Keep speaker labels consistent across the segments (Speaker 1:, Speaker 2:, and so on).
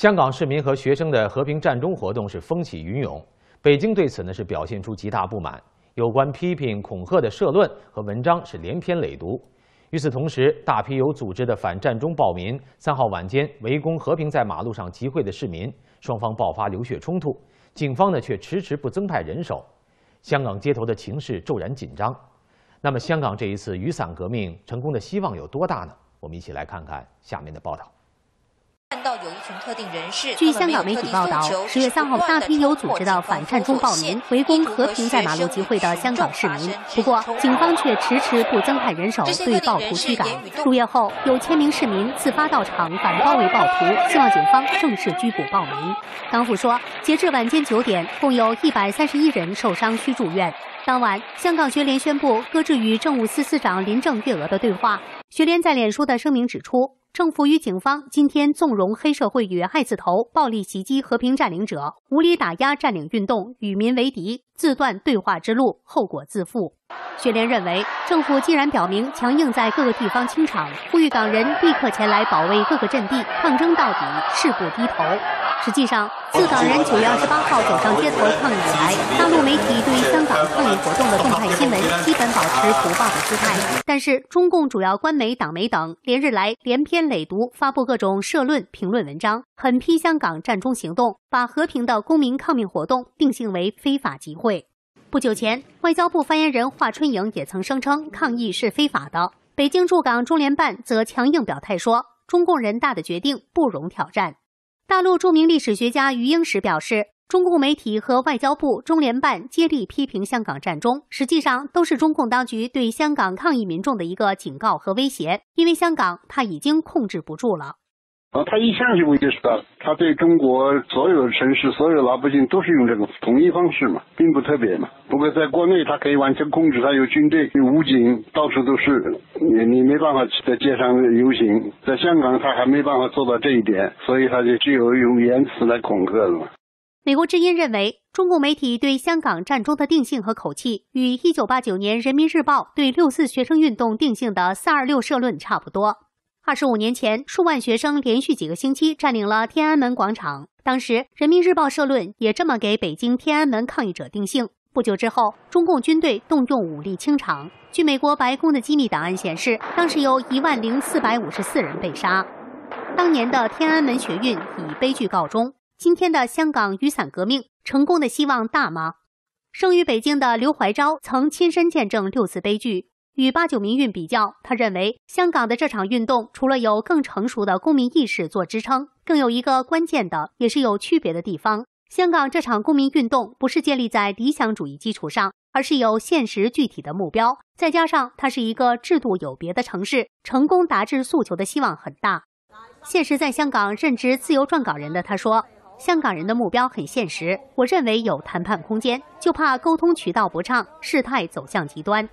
Speaker 1: 香港市民和学生的和平战中活动是风起云涌，北京对此呢是表现出极大不满，有关批评恐吓的社论和文章是连篇累牍。与此同时，大批有组织的反战中暴民三号晚间围攻和平在马路上集会的市民，双方爆发流血冲突，警方呢却迟迟不增派人手，香港街头的情势骤然紧张。那么，香港这一次雨伞革命成功的希望有多大呢？我们一起来看看下面的报道。
Speaker 2: 据香港媒体报道，十月三号，大批有组织的反战中暴民围攻和平在马路集会的香港市民。不过，警方却迟迟不增派人手对暴徒驱赶。入夜后，有千名市民自发到场反包围暴徒，希望警方正式拘捕暴民。港府说，截至晚间九点，共有一百三十一人受伤需住院。当晚，香港学联宣布搁置与政务司司长林郑月娥的对话。学联在脸书的声明指出。政府与警方今天纵容黑社会与爱字头暴力袭击和平占领者，无理打压占领运动，与民为敌，自断对话之路，后果自负。雪莲认为，政府既然表明强硬在各个地方清场，呼吁港人立刻前来保卫各个阵地，抗争到底，誓不低头。实际上，自港人九月二十八号走上街头抗议以来，大陆媒体对香港抗议活动的动态新闻基本保持不报的姿态。但是，中共主要官媒、党媒等连日来连篇累牍，发布各种社论、评论文章，狠批香港战中行动，把和平的公民抗命活动定性为非法集会。不久前，外交部发言人华春莹也曾声称抗议是非法的。北京驻港中联办则强硬表态说，中共人大的决定不容挑战。大陆著名历史学家余英时表示，中共媒体和外交部、中联办接力批评香港战中，实际上都是中共当局对香港抗议民众的一个警告和威胁，因为香港他已经控制不住了。
Speaker 3: 啊，他一向就意识到，他对中国所有城市、所有老百姓都是用这个统一方式嘛，并不特别嘛。不过在国内，他可以完全控制，他有军队、有武警，到处都是，你你没办法在街上游行。在香港，他还没办法做到这一点，所以他就只有用言辞来恐吓了嘛。
Speaker 2: 美国之音认为，中共媒体对香港战中的定性和口气，与一九八九年《人民日报》对六四学生运动定性的“四二六”社论差不多。二十五年前，数万学生连续几个星期占领了天安门广场。当时，《人民日报》社论也这么给北京天安门抗议者定性。不久之后，中共军队动用武力清场。据美国白宫的机密档案显示，当时有一万零四百五十四人被杀。当年的天安门学运以悲剧告终。今天的香港雨伞革命成功的希望大吗？生于北京的刘怀昭曾亲身见证六次悲剧。与八九民运比较，他认为香港的这场运动除了有更成熟的公民意识做支撑，更有一个关键的也是有区别的地方。香港这场公民运动不是建立在理想主义基础上，而是有现实具体的目标，再加上它是一个制度有别的城市，成功达至诉求的希望很大。现实在香港任职自由撰稿人的他说：“香港人的目标很现实，我认为有谈判空间，就怕沟通渠道不畅，事态走向极端。”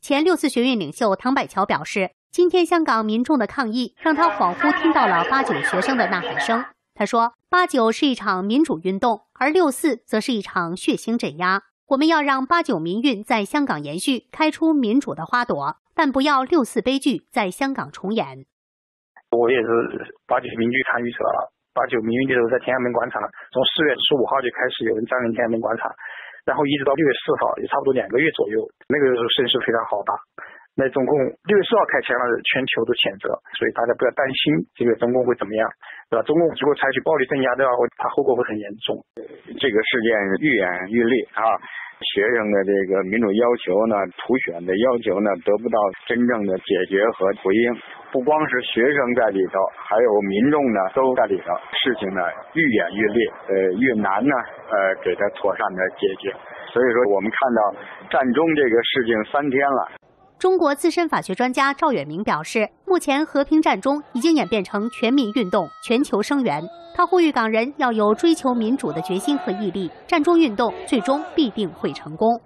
Speaker 2: 前六四学运领袖唐百桥表示，今天香港民众的抗议让他恍惚听到了八九学生的呐喊声。他说：“八九是一场民主运动，而六四则是一场血腥镇压。我们要让八九民运在香港延续，开出民主的花朵，但不要六四悲剧在香港重演。”
Speaker 4: 我也是八九民运参与者，八九民运的时候在天安门广场，从四月十五号就开始有人占领天安门广场。然后一直到六月四号，也差不多两个月左右，那个时候声势非常浩大。那中共六月四号开枪了，全球都谴责，所以大家不要担心这个中共会怎么样，对吧？中共如果采取暴力镇压的话，它后果会很严重。
Speaker 5: 这个事件愈演愈烈啊，学生的这个民主要求呢，普选的要求呢，得不到真正的解决和回应。不光是学生在里头，还有民众呢都在里头，事情呢愈演愈烈，呃越难呢呃给他妥善的解决。所以说我们看到战中这个事情三天了。
Speaker 2: 中国资深法学专家赵远明表示，目前和平战中已经演变成全民运动，全球声援。他呼吁港人要有追求民主的决心和毅力，战中运动最终必定会成功。